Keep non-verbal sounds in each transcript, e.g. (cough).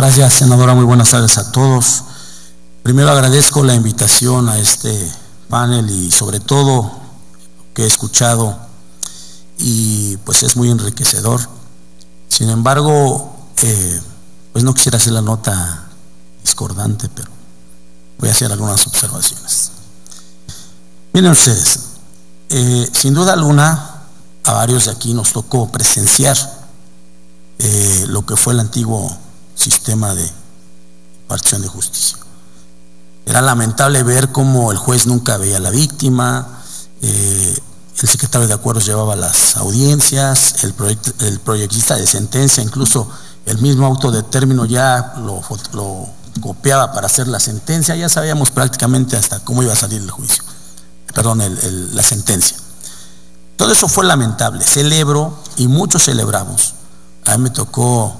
Gracias, senadora. Muy buenas tardes a todos. Primero agradezco la invitación a este panel y sobre todo que he escuchado y pues es muy enriquecedor. Sin embargo, eh, pues no quisiera hacer la nota discordante, pero voy a hacer algunas observaciones. Miren ustedes, eh, sin duda alguna, a varios de aquí nos tocó presenciar eh, lo que fue el antiguo sistema de partición de justicia. Era lamentable ver cómo el juez nunca veía a la víctima, eh, el secretario de acuerdos llevaba las audiencias, el, el proyectista de sentencia, incluso el mismo auto de término ya lo, copiaba para hacer la sentencia, ya sabíamos prácticamente hasta cómo iba a salir el juicio, perdón, la sentencia. Todo eso fue lamentable, celebro y muchos celebramos. A mí me tocó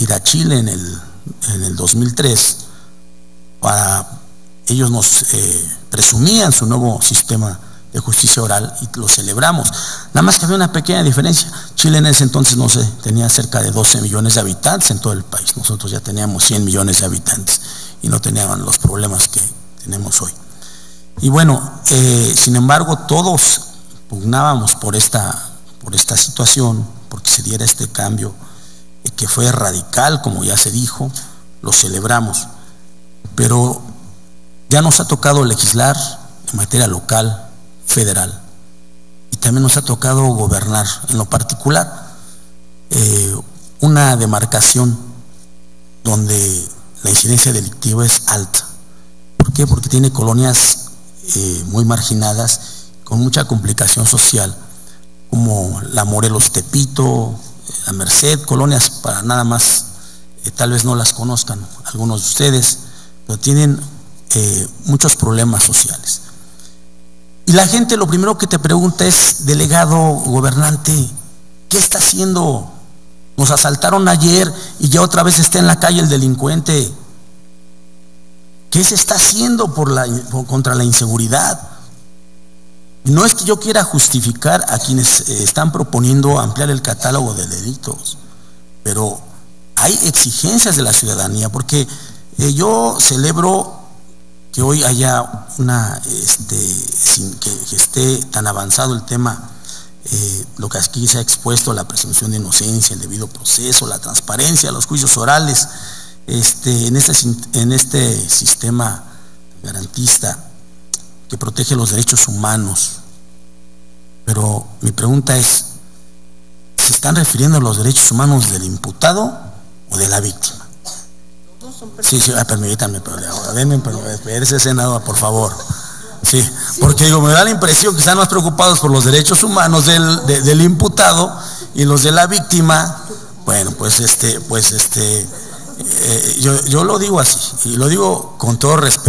ir a Chile en el, en el 2003 para, ellos nos eh, presumían su nuevo sistema de justicia oral y lo celebramos. Nada más que había una pequeña diferencia. Chile en ese entonces, no sé, tenía cerca de 12 millones de habitantes en todo el país. Nosotros ya teníamos 100 millones de habitantes y no tenían los problemas que tenemos hoy. Y bueno, eh, sin embargo, todos pugnábamos por esta, por esta situación, porque se diera este cambio que fue radical, como ya se dijo, lo celebramos. Pero ya nos ha tocado legislar en materia local, federal. Y también nos ha tocado gobernar, en lo particular, eh, una demarcación donde la incidencia delictiva es alta. ¿Por qué? Porque tiene colonias eh, muy marginadas, con mucha complicación social, como la Morelos Tepito, la Merced, colonias para nada más, eh, tal vez no las conozcan algunos de ustedes, pero tienen muchos problemas sociales. Y la gente lo primero que te pregunta es, delegado, gobernante, ¿qué está haciendo? Nos asaltaron ayer y ya otra vez está en la calle el delincuente. ¿Qué se está haciendo por la, contra la inseguridad? No es que yo quiera justificar a quienes eh, están proponiendo ampliar el catálogo de delitos, pero hay exigencias de la ciudadanía, porque eh, yo celebro que hoy haya una, este, que, esté tan avanzado el tema, eh, lo que aquí se ha expuesto, la presunción de inocencia, el debido proceso, la transparencia, los juicios orales, este, en, este, en este sistema garantista que protege los derechos humanos. Pero mi pregunta es, ¿se están refiriendo a los derechos humanos del imputado o de la víctima? Sí, sí, ah, permítanme, denme, pero ese senador, por favor. Sí, porque digo, me da la impresión que están más preocupados por los derechos humanos del, imputado y los de la víctima. Bueno, pues este, pues este, eh, yo, yo lo digo así, y lo digo con todo respeto,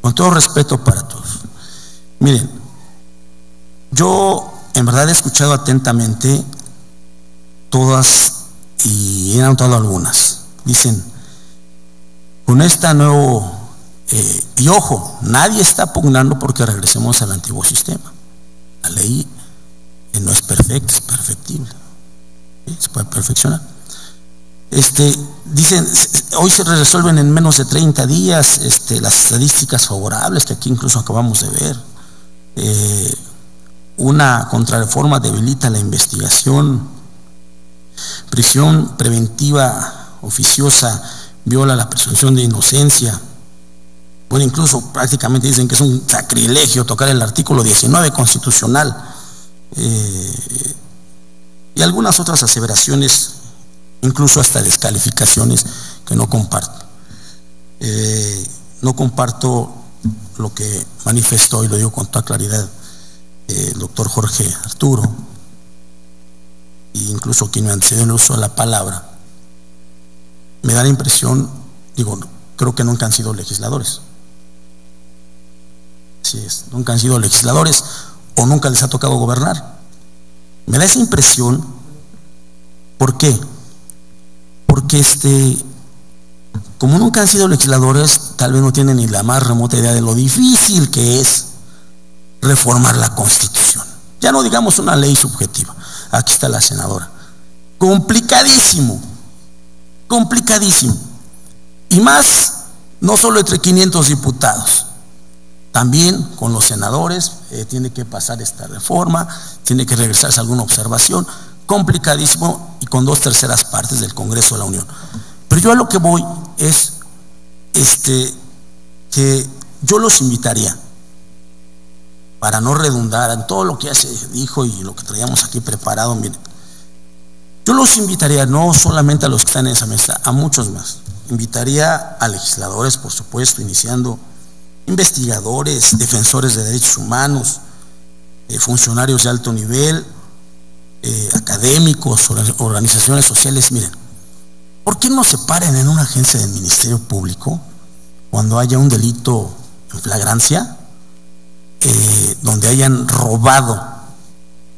con todo respeto para todos. Miren, yo en verdad he escuchado atentamente todas y he anotado algunas. Dicen, con esta nuevo, eh, y ojo, nadie está pugnando porque regresemos al antiguo sistema. La ley eh, no es perfecta, es perfectible. Se puede perfeccionar. Este, dicen, hoy se resuelven en menos de 30 días este, las estadísticas favorables que aquí incluso acabamos de ver. Eh, una contrarreforma debilita la investigación, prisión preventiva oficiosa viola la presunción de inocencia. Bueno, incluso prácticamente dicen que es un sacrilegio tocar el artículo 19 constitucional. Eh, y algunas otras aseveraciones, incluso hasta descalificaciones que no comparto. Eh, no comparto lo que manifestó, y lo digo con toda claridad, eh, el doctor Jorge Arturo, e incluso quien me antecedió el uso de la palabra, me da la impresión, digo, creo que nunca han sido legisladores. Así es, nunca han sido legisladores o nunca les ha tocado gobernar. Me da esa impresión, ¿por qué? Porque este, como nunca han sido legisladores, tal vez no tienen ni la más remota idea de lo difícil que es reformar la constitución. Ya no digamos una ley subjetiva. Aquí está la senadora. Complicadísimo complicadísimo. Y más, no solo entre 500 diputados, también con los senadores eh, tiene que pasar esta reforma, tiene que regresarse alguna observación, complicadísimo y con dos terceras partes del Congreso de la Unión. Pero yo a lo que voy es este, que yo los invitaría, para no redundar en todo lo que ya se dijo y lo que traíamos aquí preparado, miren, yo los invitaría no solamente a los que están en esa mesa, a muchos más. Invitaría a legisladores, por supuesto, iniciando investigadores, defensores de derechos humanos, eh, funcionarios de alto nivel, eh, académicos, organizaciones sociales. Miren, ¿por qué no se paren en una agencia del Ministerio Público cuando haya un delito en flagrancia, eh, donde hayan robado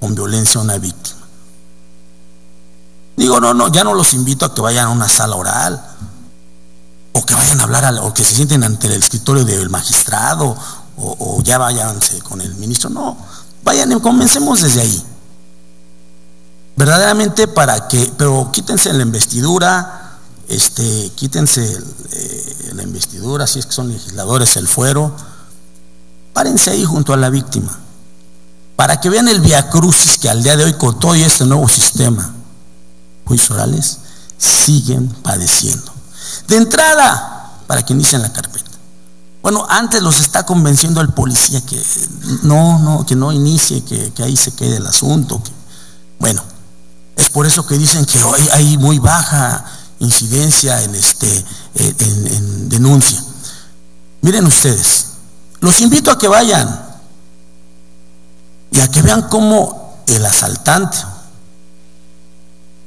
con violencia a una víctima? Digo, no, no, ya no los invito a que vayan a una sala oral o que vayan a hablar o que se sienten ante el escritorio del magistrado o, ya váyanse con el ministro. No, vayan, comencemos desde ahí. Verdaderamente para que, pero quítense la investidura, este, quítense eh, la investidura, si es que son legisladores, el fuero, párense ahí junto a la víctima, para que vean el viacrucis que al día de hoy con todo este nuevo sistema juicios orales siguen padeciendo. De entrada, para que inicien la carpeta. Bueno, antes los está convenciendo el policía que no, no, que no inicie, que, ahí se quede el asunto. bueno, es por eso que dicen que hoy hay muy baja incidencia en, este, en denuncia. Miren ustedes, los invito a que vayan y a que vean cómo el asaltante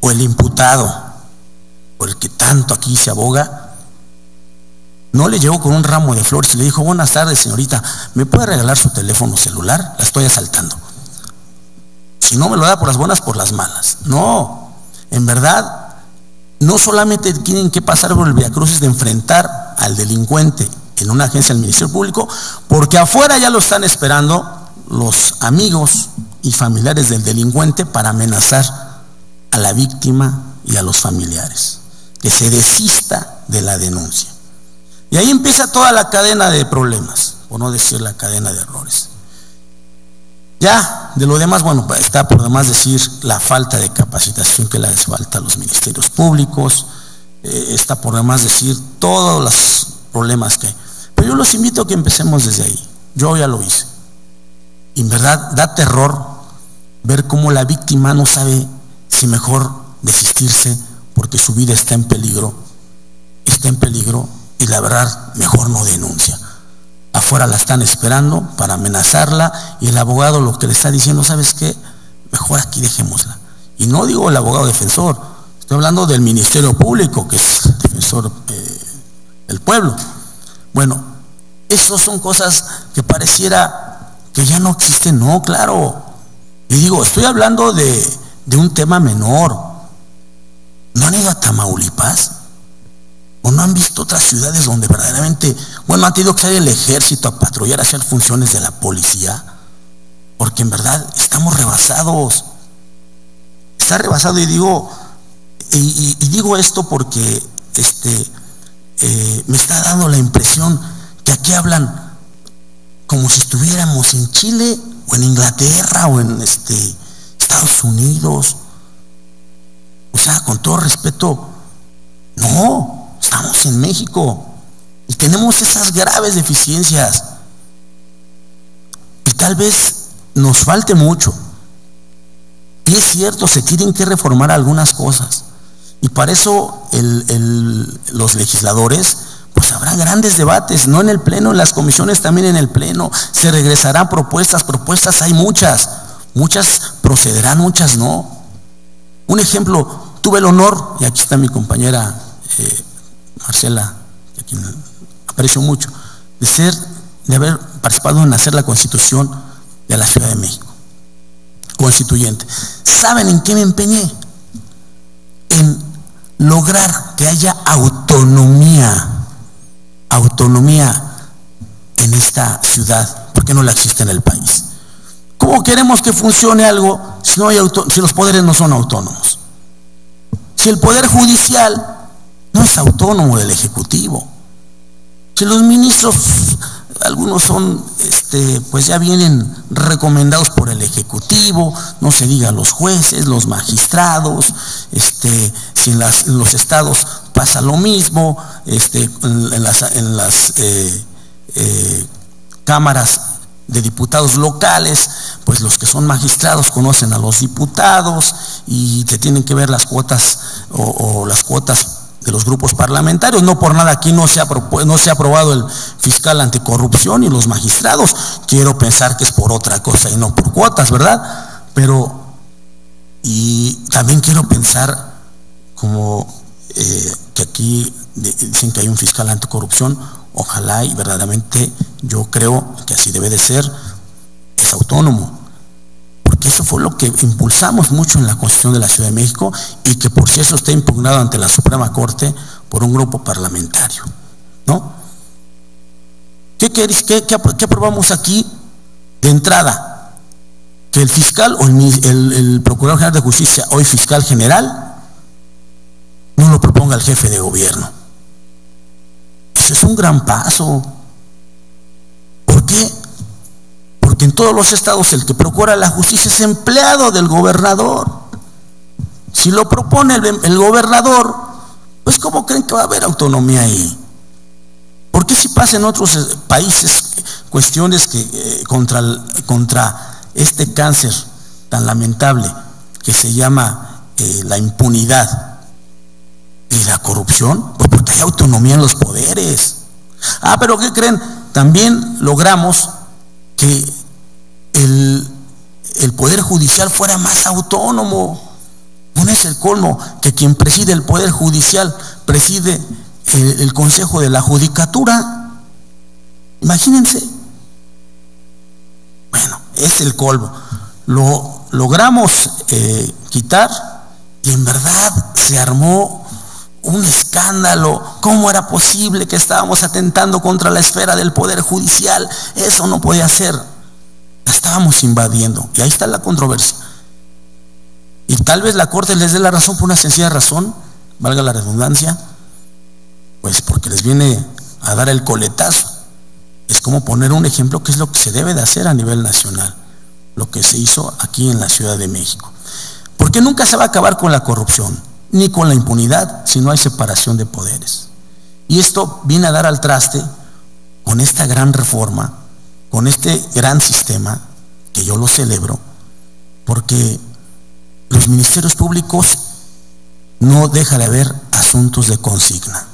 o el imputado, o el que tanto aquí se aboga, no le llegó con un ramo de flores y le dijo, buenas tardes señorita, ¿me puede regalar su teléfono celular? La estoy asaltando. Si no me lo da por las buenas, por las malas. No, en verdad, no solamente tienen que pasar por el viacrucis de enfrentar al delincuente en una agencia del Ministerio Público, porque afuera ya lo están esperando los amigos y familiares del delincuente para amenazar a la víctima y a los familiares, que se desista de la denuncia. Y ahí empieza toda la cadena de problemas, por no decir la cadena de errores. Ya, de lo demás, bueno, está por demás decir la falta de capacitación que le hace falta a los ministerios públicos, eh, está por demás decir todos los problemas que hay. Pero yo los invito a que empecemos desde ahí. Yo ya lo hice. Y en verdad da terror ver cómo la víctima no sabe si mejor desistirse porque su vida está en peligro, está en peligro y la verdad mejor no denuncia. Afuera la están esperando para amenazarla y el abogado lo que le está diciendo, ¿sabes qué? Mejor aquí dejémosla. Y no digo el abogado defensor, estoy hablando del Ministerio Público, que es defensor eh, del pueblo. Bueno, esas son cosas que pareciera que ya no existen, no, claro. Y digo, estoy hablando de, de un tema menor. ¿No han ido a Tamaulipas? ¿O no han visto otras ciudades donde verdaderamente, bueno, han tenido que salir el ejército a patrullar, a hacer funciones de la policía? Porque en verdad estamos rebasados. Está rebasado y digo, y, digo esto porque este, eh, me está dando la impresión que aquí hablan como si estuviéramos en Chile o en Inglaterra o en este Estados Unidos. O sea, con todo respeto, no, estamos en México y tenemos esas graves deficiencias. Y tal vez nos falte mucho. Y es cierto, se tienen que reformar algunas cosas. Y para eso los legisladores, pues habrá grandes debates, no en el Pleno, en las comisiones también en el Pleno. Se regresarán propuestas, propuestas hay muchas. Muchas procederán, muchas no. Un ejemplo, tuve el honor, y aquí está mi compañera eh, Marcela, a aprecio mucho, de ser, de haber participado en hacer la constitución de la Ciudad de México, constituyente. ¿Saben en qué me empeñé? En lograr que haya autonomía, autonomía en esta ciudad, porque no la existe en el país. ¿Cómo queremos que funcione algo si los poderes no son autónomos? Si el poder judicial es autónomo del Ejecutivo. Si los ministros, algunos son, este, pues ya vienen recomendados por el Ejecutivo, no se diga los jueces, los magistrados, este, si en, los estados pasa lo mismo, este, en, las, eh, eh, cámaras de diputados locales, pues los que son magistrados conocen a los diputados y se tienen que ver las cuotas o, las cuotas de los grupos parlamentarios. No por nada aquí no se, ha no se ha aprobado el fiscal anticorrupción y los magistrados. Quiero pensar que es por otra cosa y no por cuotas, ¿verdad? Pero, y también quiero pensar como eh, que aquí dicen que hay un fiscal anticorrupción, Ojalá y verdaderamente yo creo que así debe de ser, es autónomo. Eso fue lo que impulsamos mucho en la Constitución de la Ciudad de México y que por si eso está impugnado ante la Suprema Corte por un grupo parlamentario. ¿No? ¿Qué, qué, aprobamos aquí de entrada? Que el fiscal o el, el Procurador General de Justicia, hoy fiscal general, no lo proponga el jefe de gobierno es un gran paso. ¿Por qué? Porque en todos los estados el que procura la justicia es empleado del gobernador. Si lo propone el, gobernador, pues ¿cómo creen que va a haber autonomía ahí? ¿Por qué si pasa en otros eh, países cuestiones que eh, contra, contra este cáncer tan lamentable que se llama eh, la impunidad? ¿Y la corrupción? Pues porque hay autonomía en los poderes. Ah, pero ¿qué creen? También logramos que el, Poder Judicial fuera más autónomo. No es el colmo que quien preside el Poder Judicial preside el, Consejo de la Judicatura. Imagínense. Bueno, es el colmo. Lo logramos eh, quitar y en verdad se armó un escándalo. ¿Cómo era posible que estábamos atentando contra la esfera del Poder Judicial? Eso no podía ser. La estábamos invadiendo. Y ahí está la controversia. Y tal vez la Corte les dé la razón por una sencilla razón, valga la redundancia, pues porque les viene a dar el coletazo. Es como poner un ejemplo que es lo que se debe de hacer a nivel nacional, lo que se hizo aquí en la Ciudad de México. Porque nunca se va a acabar con la corrupción ni con la impunidad si no hay separación de poderes. Y esto viene a dar al traste con esta gran reforma, con este gran sistema, que yo lo celebro, porque los ministerios públicos no deja de haber asuntos de consigna.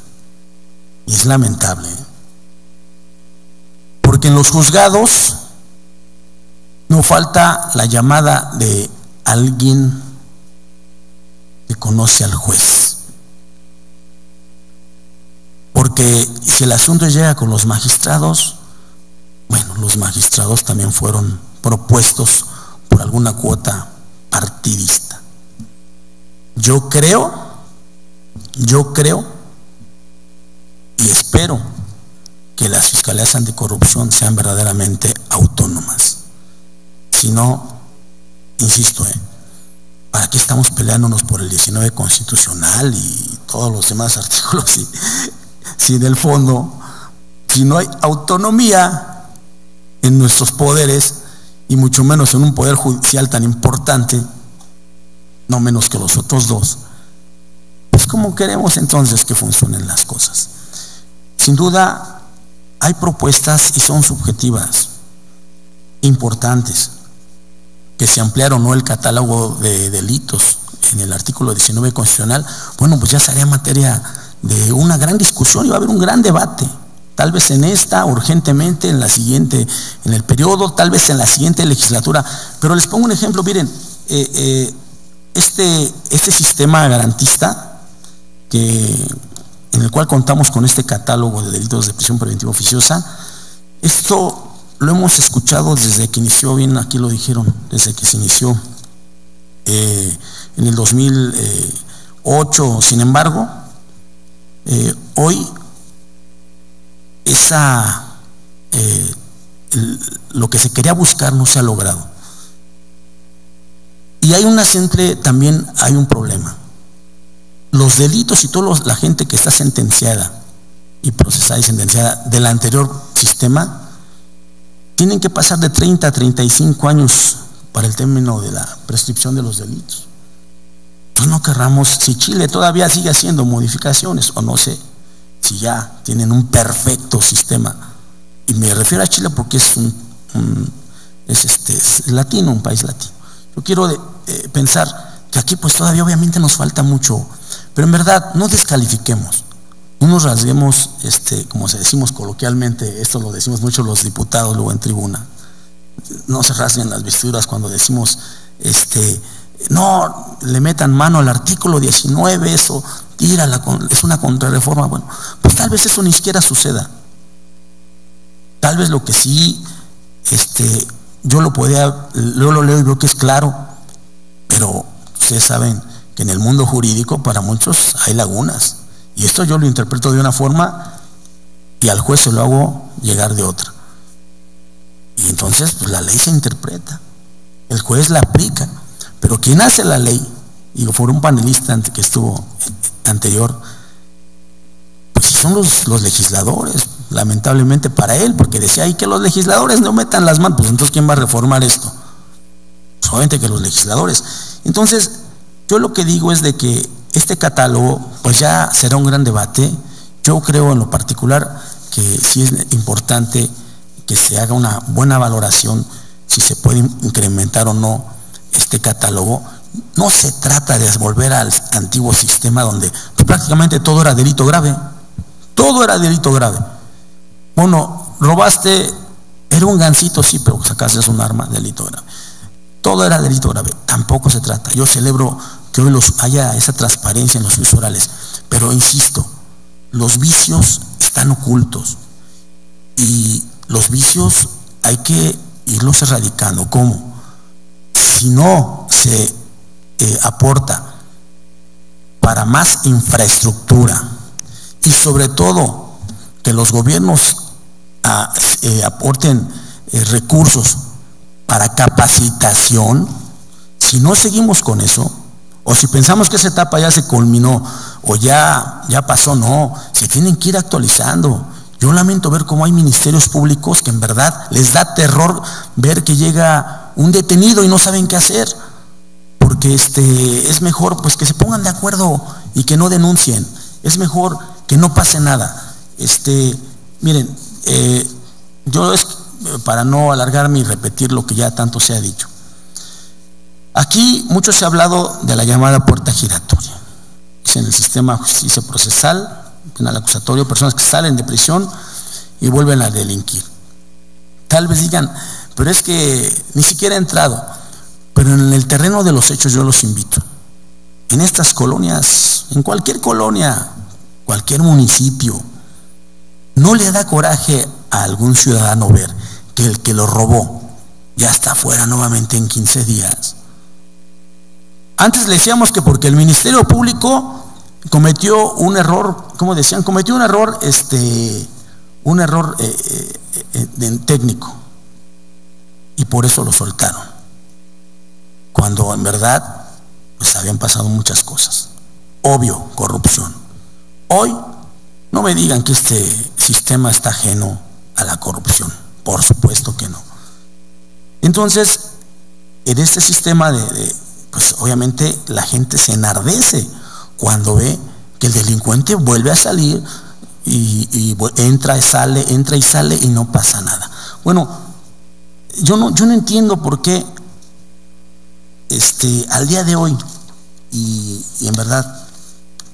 Y es lamentable. ¿eh? Porque en los juzgados no falta la llamada de alguien conoce al juez. Porque si el asunto llega con los magistrados, bueno, los magistrados también fueron propuestos por alguna cuota partidista. Yo creo, yo creo y espero que las fiscalías anticorrupción sean verdaderamente autónomas. Si no, insisto, ¿eh? ¿Para qué estamos peleándonos por el 19 constitucional y todos los demás (laughs) artículos si, si en el fondo, si no hay autonomía en nuestros poderes y mucho menos en un poder judicial tan importante, no menos que los otros dos, pues ¿cómo queremos entonces que funcionen las cosas? Sin duda hay propuestas y son subjetivas, importantes que se ampliaron no el catálogo de delitos en el artículo 19 constitucional, bueno, pues ya sería materia de una gran discusión y va a haber un gran debate. Tal vez en esta, urgentemente, en la siguiente, en el periodo, tal vez en la siguiente legislatura. Pero les pongo un ejemplo, miren, eh, eh, este, este sistema garantista, que, en el cual contamos con este catálogo de delitos de prisión preventiva oficiosa, esto lo hemos escuchado desde que inició, bien aquí lo dijeron, desde que se inició eh, en el 2008. Sin embargo, hoy esa, eh, lo que se quería buscar no se ha logrado. Y hay una siempre, también hay un problema. los delitos y toda la gente que está sentenciada y procesada y sentenciada del anterior sistema tienen que pasar de 30 a 35 años para el término de la prescripción de los delitos. Entonces no querramos, si Chile todavía sigue haciendo modificaciones, o no sé, si ya tienen un perfecto sistema, y me refiero a Chile porque es un, es este latino, un país latino. Yo quiero eh, pensar que aquí pues todavía obviamente nos falta mucho, pero en verdad no descalifiquemos, no nos rasguemos, este, como se decimos coloquialmente, esto lo decimos mucho los diputados luego en tribuna, no se rasguen las vestiduras cuando decimos, este, no le metan mano al artículo 19, eso tírala, es una contrarreforma. Bueno, pues tal vez eso ni siquiera suceda. Tal vez lo que sí, este, yo lo podía, yo lo leo y veo que es claro, pero ustedes saben que en el mundo jurídico para muchos hay lagunas. Y esto yo lo interpreto de una forma y al juez se lo hago llegar de otra. Y entonces pues, la ley se interpreta, el juez la aplica, pero quien hace la ley, digo, fue un panelista que estuvo anterior, pues son los, legisladores, lamentablemente para él, porque decía ahí que los legisladores no metan las manos, pues entonces ¿quién va a reformar esto? Solamente que los legisladores. Entonces, yo lo que digo es de que este catálogo, pues ya será un gran debate. Yo creo en lo particular que sí es importante que se haga una buena valoración si se puede incrementar o no este catálogo. No se trata de volver al antiguo sistema donde prácticamente todo era delito grave. Todo era delito grave. Bueno, robaste, era un gancito, sí, pero sacaste un arma, delito grave. Todo era delito grave. Tampoco se trata. Yo celebro que hoy los, haya esa transparencia en los juicios pero insisto, los vicios están ocultos y los vicios hay que irlos erradicando. ¿Cómo? Si no se eh, aporta para más infraestructura y sobre todo que los gobiernos ah, eh, aporten eh, recursos para capacitación, si no seguimos con eso, o si pensamos que esa etapa ya se culminó o ya, ya pasó, no, se tienen que ir actualizando. Yo lamento ver cómo hay ministerios públicos que en verdad les da terror ver que llega un detenido y no saben qué hacer. Porque este, es mejor pues que se pongan de acuerdo y que no denuncien. Es mejor que no pase nada. Este, miren, eh, yo es para no alargarme y repetir lo que ya tanto se ha dicho. Aquí mucho se ha hablado de la llamada puerta giratoria. Es en el sistema de justicia procesal penal acusatorio, personas que salen de prisión y vuelven a delinquir. Tal vez digan, pero es que ni siquiera he entrado. Pero en el terreno de los hechos yo los invito. En estas colonias, en cualquier colonia, cualquier municipio, no le da coraje a algún ciudadano ver que el que lo robó ya está fuera nuevamente en 15 días. Antes le decíamos que porque el Ministerio Público cometió un error, como decían, cometió un error, este, un error eh, eh, eh, técnico. Y por eso lo soltaron. Cuando en verdad, pues habían pasado muchas cosas. Obvio, corrupción. Hoy, no me digan que este sistema está ajeno a la corrupción. Por supuesto que no. Entonces, en este sistema de pues obviamente la gente se enardece cuando ve que el delincuente vuelve a salir y, entra y sale, entra y sale y no pasa nada. Bueno, yo no, yo no entiendo por qué este, al día de hoy, y, y en verdad,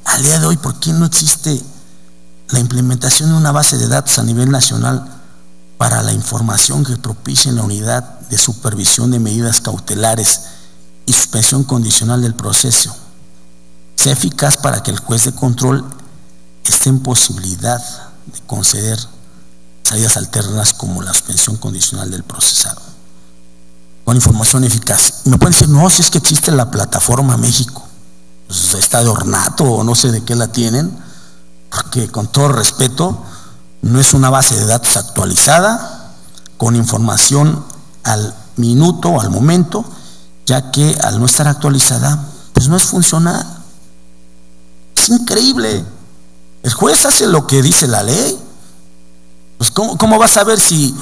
al día de hoy, ¿por qué no existe la implementación de una base de datos a nivel nacional para la información que propicie la unidad de supervisión de medidas cautelares y suspensión condicional del proceso sea eficaz para que el juez de control esté en posibilidad de conceder salidas alternas como la suspensión condicional del procesado. Con información eficaz. Me pueden decir, no, si es que existe la plataforma México. Pues está de ornato o no sé de qué la tienen, porque con todo respeto, no es una base de datos actualizada, con información al minuto o al momento, ya que al no estar actualizada, pues no es funcional. Es increíble. El juez hace lo que dice la ley. Pues ¿cómo, cómo vas a ver si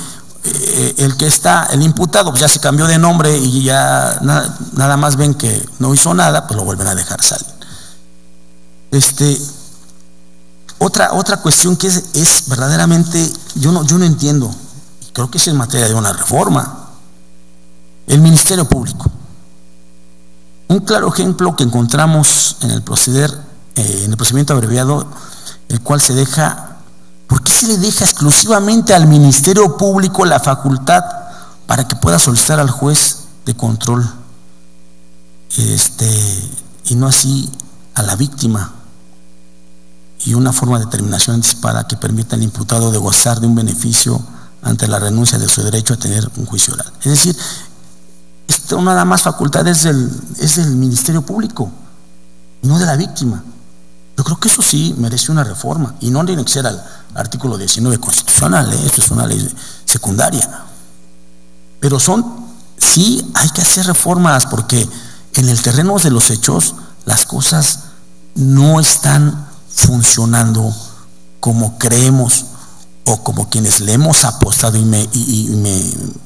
eh, el que está, el imputado, pues ya se cambió de nombre y ya nada más ven que no hizo nada, pues lo vuelven a dejar salir. Este, otra, otra cuestión que es, verdaderamente, yo no, yo no entiendo, creo que es en materia de una reforma, el Ministerio Público. Un claro ejemplo que encontramos en el proceder, eh, en el procedimiento abreviado, el cual se deja, ¿por qué se le deja exclusivamente al Ministerio Público la facultad para que pueda solicitar al juez de control? Este, y no así a la víctima y una forma de terminación anticipada que permita al imputado de gozar de un beneficio ante la renuncia de su derecho a tener un juicio oral. Es decir, esto nada más facultad es del, es del Ministerio Público, no de la víctima. Yo creo que eso sí merece una reforma y no tiene que ser al artículo 19 constitucional, ¿eh? esto es una ley secundaria. Pero son, sí hay que hacer reformas porque en el terreno de los hechos las cosas no están funcionando como creemos o como quienes le hemos apostado y me,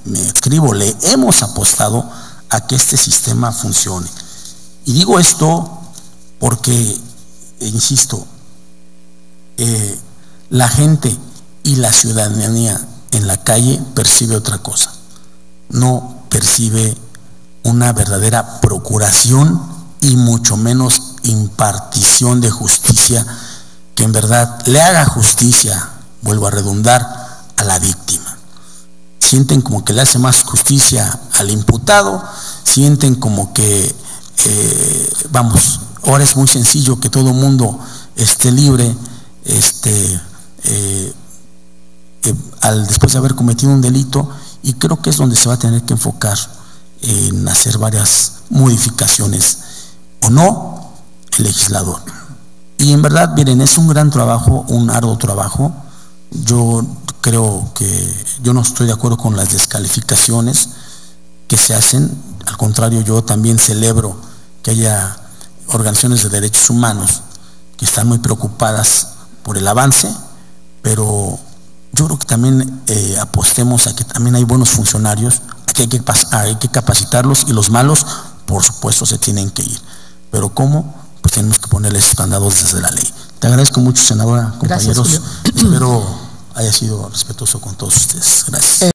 me, escribo, le hemos apostado a que este sistema funcione. Y digo esto porque, insisto, eh, la gente y la ciudadanía en la calle percibe otra cosa. No percibe una verdadera procuración y mucho menos impartición de justicia que en verdad le haga justicia, vuelvo a redundar, a la víctima. Sienten como que le hace más justicia al imputado, sienten como que, eh, vamos, ahora es muy sencillo que todo mundo esté libre, este, eh, al, después de haber cometido un delito, y creo que es donde se va a tener que enfocar en hacer varias modificaciones o no el legislador. Y en verdad, miren, es un gran trabajo, un arduo trabajo. Yo creo que yo no estoy de acuerdo con las descalificaciones que se hacen. Al contrario, yo también celebro que haya organizaciones de derechos humanos que están muy preocupadas por el avance, pero yo creo que también eh, apostemos a que también hay buenos funcionarios, que hay que, hay que capacitarlos y los malos, por supuesto, se tienen que ir. Pero ¿cómo? Pues tenemos que ponerles candados desde la ley. Te agradezco mucho, senadora, compañeros. Espero haya sido respetuoso con todos ustedes. Gracias.